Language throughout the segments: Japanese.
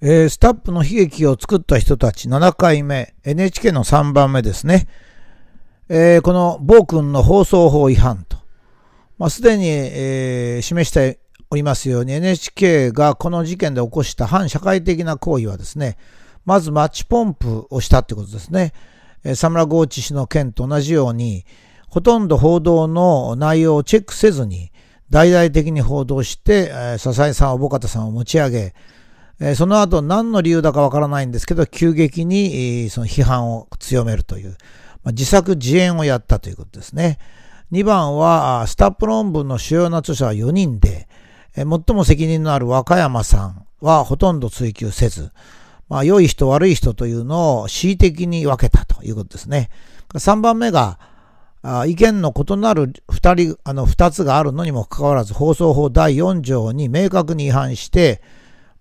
えー、スタップの悲劇を作った人たち7回目、NHK の3番目ですね。えー、この暴君の放送法違反と、まあ、すでに、えー、示しておりますように NHK がこの事件で起こした反社会的な行為はですね、まずマッチポンプをしたってことですね。えー、サムラゴーチ氏の件と同じように、ほとんど報道の内容をチェックせずに、大々的に報道して、えー、笹井さん、小保方さんを持ち上げ、その後何の理由だかわからないんですけど、急激に、その批判を強めるという、ま、自作自演をやったということですね。2番は、スタップ論文の主要な著者は4人で、最も責任のある和歌山さんはほとんど追及せず、まあ、良い人悪い人というのを恣意的に分けたということですね。3番目が、意見の異なる2人、あの2つがあるのにもかかわらず放送法第4条に明確に違反して、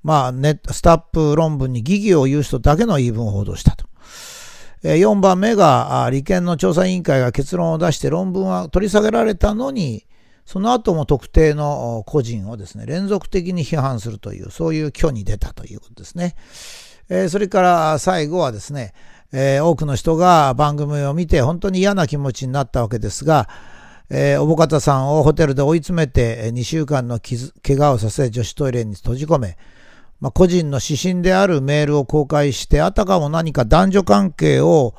まあ、ネスタップ論文に疑義を言う人だけの言い分を報道したと。4番目が、立憲の調査委員会が結論を出して論文は取り下げられたのに、その後も特定の個人をですね、連続的に批判するという、そういう挙に出たということですね。それから最後はですね、え、多くの人が番組を見て本当に嫌な気持ちになったわけですが、えー、おぼかたさんをホテルで追い詰めて2週間の怪我をさせ女子トイレに閉じ込め、まあ、個人の指針であるメールを公開してあたかも何か男女関係を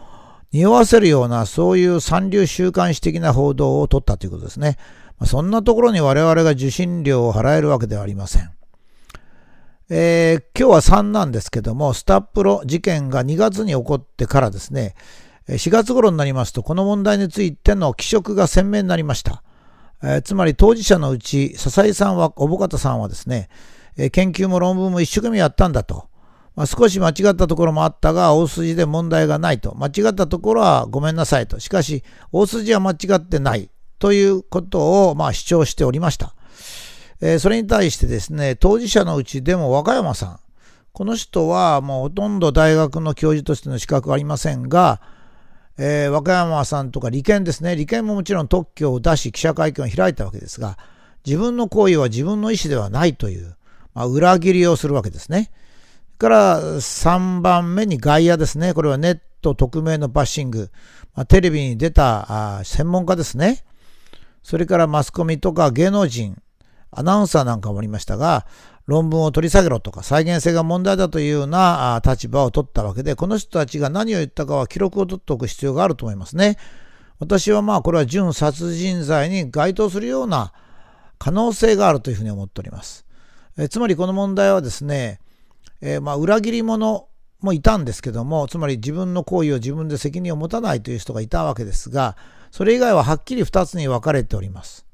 匂わせるようなそういう三流週刊誌的な報道を取ったということですね。まあ、そんなところに我々が受信料を払えるわけではありません。えー、今日は3なんですけども、スタップロ事件が2月に起こってからですね、4月頃になりますと、この問題についての気色が鮮明になりました。えー、つまり当事者のうち、笹井さんは、小保方さんはですね、え研究も論文も一生懸命やったんだと。まあ、少し間違ったところもあったが、大筋で問題がないと。間違ったところはごめんなさいと。しかし、大筋は間違ってないということを、まあ、主張しておりました。えー、それに対してですね、当事者のうちでも和歌山さん、この人はもうほとんど大学の教授としての資格はありませんが、えー、和歌山さんとか利権ですね、利権ももちろん特許を出し記者会見を開いたわけですが、自分の行為は自分の意思ではないという、まあ、裏切りをするわけですね。から3番目に外野ですね。これはネット匿名のバッシング。まあ、テレビに出た専門家ですね。それからマスコミとか芸能人、アナウンサーなんかもありましたが、論文を取り下げろとか、再現性が問題だというような立場を取ったわけで、この人たちが何を言ったかは記録を取っておく必要があると思いますね。私はまあこれは準殺人罪に該当するような可能性があるというふうに思っております。えつまりこの問題はですね、えー、まあ裏切り者もいたんですけども、つまり自分の行為を自分で責任を持たないという人がいたわけですが、それ以外ははっきり2つに分かれております。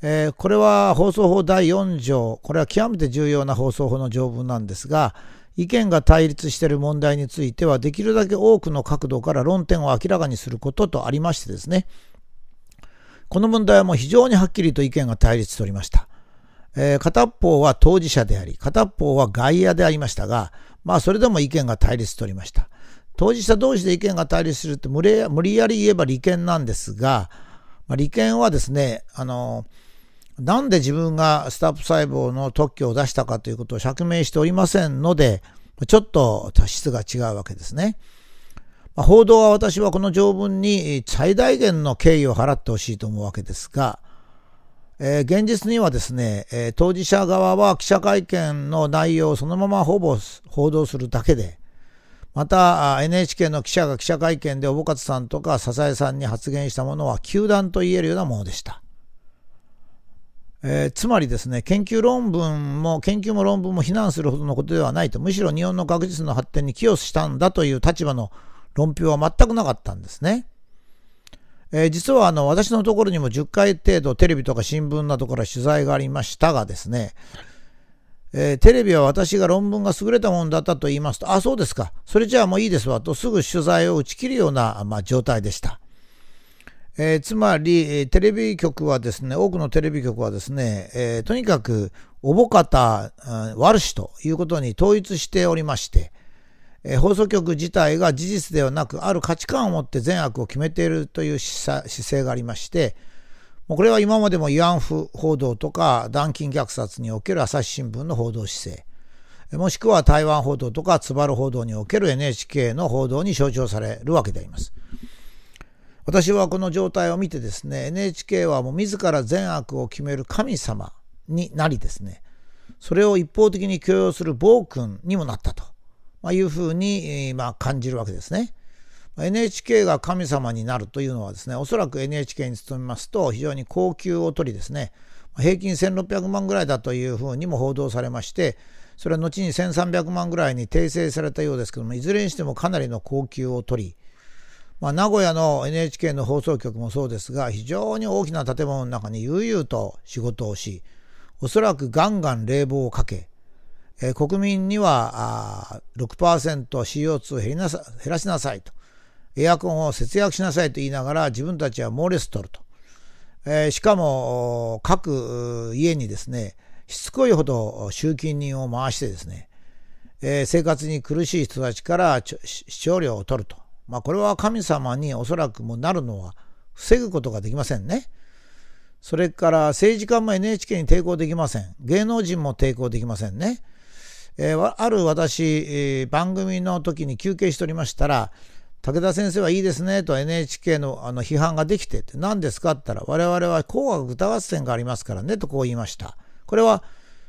えー、これは放送法第4条、これは極めて重要な放送法の条文なんですが、意見が対立している問題については、できるだけ多くの角度から論点を明らかにすることとありましてですね、この問題はもう非常にはっきりと意見が対立しておりました。えー、片方は当事者であり、片方は外野でありましたが、まあそれでも意見が対立しておりました。当事者同士で意見が対立するって無理やり言えば利権なんですが、まあ、利権はですね、あのなんで自分がスタップ細胞の特許を出したかということを釈明しておりませんので、ちょっと質が違うわけですね。報道は私はこの条文に最大限の敬意を払ってほしいと思うわけですが、えー、現実にはですね、えー、当事者側は記者会見の内容をそのままほぼ報道するだけで、また NHK の記者が記者会見でおぼかつさんとか笹江さんに発言したものは球団と言えるようなものでした。えー、つまりですね、研究論文も、研究も論文も非難するほどのことではないと、むしろ日本の学術の発展に寄与したんだという立場の論評は全くなかったんですね。えー、実はあの私のところにも10回程度テレビとか新聞などから取材がありましたがですね、えー、テレビは私が論文が優れたものだったと言いますと、あ、そうですか、それじゃあもういいですわとすぐ取材を打ち切るような、まあ、状態でした。えー、つまり、テレビ局はですね、多くのテレビ局はですね、えー、とにかく、おぼかた、悪しということに統一しておりまして、え、放送局自体が事実ではなく、ある価値観を持って善悪を決めているという姿勢がありまして、もうこれは今までも慰安婦報道とか、断金虐殺における朝日新聞の報道姿勢、もしくは台湾報道とか津軽報道における NHK の報道に象徴されるわけであります。私はこの状態を見てですね NHK はもう自ら善悪を決める神様になりですねそれを一方的に許容する暴君にもなったと、まいうふうに、まあ、感じるわけですね。NHK が神様になるというのはですねおそらく NHK に勤めますと非常に高級を取りですね平均1600万ぐらいだというふうにも報道されましてそれは後に1300万ぐらいに訂正されたようですけどもいずれにしてもかなりの高級を取りまあ、名古屋の NHK の放送局もそうですが非常に大きな建物の中に悠々と仕事をしおそらくガンガン冷房をかけ、え、国民には 6%CO2 減りなさ減らしなさいとエアコンを節約しなさいと言いながら自分たちは猛烈取ると、えー、しかも各家にですねしつこいほど集金人を回してですね、えー、生活に苦しい人たちから視聴料を取るとまあ、これは神様におそらくもなるのは防ぐことができませんね。それから政治家も NHK に抵抗できません。芸能人も抵抗できませんね。えー、ある私、えー、番組の時に休憩しておりましたら、武田先生はいいですねと NHK のあの批判ができて何ですかって言ったら我々は紅白歌合戦がありますからねとこう言いました。これは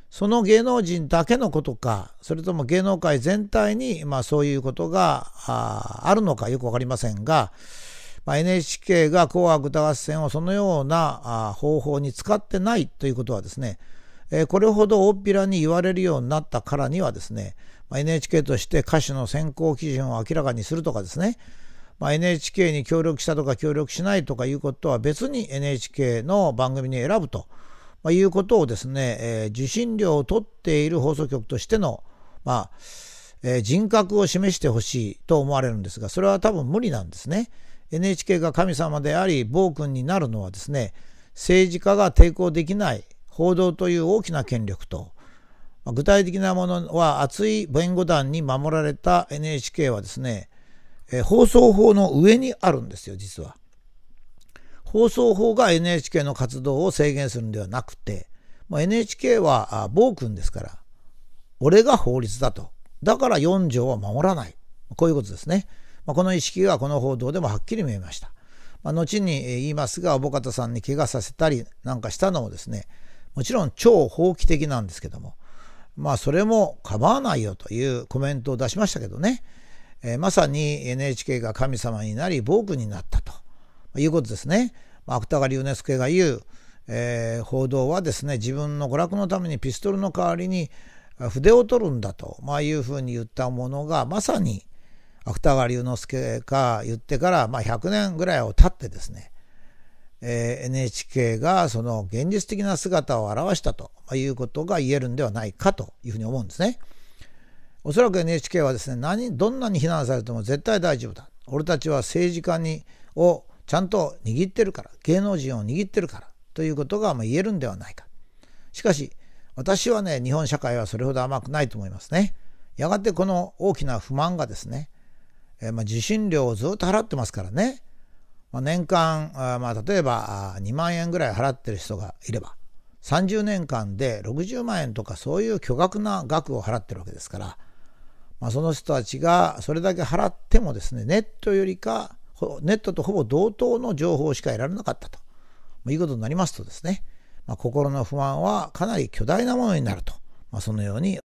その芸能人だけのことか、それとも芸能界全体に、まあ、そういうことがあるのかよくわかりませんが、まあ、NHK が紅白歌合戦をそのような方法に使ってないということはですね、えこれほど大っぴらに言われるようになったからにはですね、ま、NHK として歌手の選考基準を明らかにするとかですね、ま、NHK に協力したとか協力しないとかいうことは別に NHK の番組に選ぶと。ま、いうことをですね、え、受信料を取っている放送局としての、まあ、え、人格を示してほしいと思われるんですが、それは多分無理なんですね。NHK が神様であり、暴君になるのはですね、政治家が抵抗できない報道という大きな権力と、具体的なものは厚い弁護団に守られた NHK はですね、放送法の上にあるんですよ、実は。放送法が NHK の活動を制限するんではなくて、ま、NHK は暴君ですから、俺が法律だと。だから4条は守らない。こういうことですね。ま、この意識がこの報道でもはっきり見えました。ま、後に言いますが、おぼかたさんに怪我させたりなんかしたのもですね、もちろん超法規的なんですけども、まあそれも構わないよというコメントを出しましたけどね、えー、まさに NHK が神様になり暴君になったと。いうことですね。芥川龍之介が言う、えー、報道はですね自分の娯楽のためにピストルの代わりに筆を取るんだと、まあ、いうふうに言ったものがまさに芥川龍之介が言ってから、まあ、100年ぐらいを経ってですね、えー、NHK がその現実的な姿を表したということが言えるんではないかというふうに思うんですね。おそらく NHK はですね何どんなに非難されても絶対大丈夫だ。俺たちは政治家にをちゃんと握ってるから芸能人を握ってるからということがま言えるんではないか。しかし私はね日本社会はそれほど甘くないと思いますね。やがてこの大きな不満がですね、えー、ま受信料をずっと払ってますからね、年間まあ例えば2万円ぐらい払ってる人がいれば30年間で60万円とかそういう巨額な額を払ってるわけですから、まあ、その人たちがそれだけ払ってもですねネットよりかネットとほぼ同等の情報しか得られなかったということになりますとですね、まあ、心の不安はかなり巨大なものになると、まあ、そのように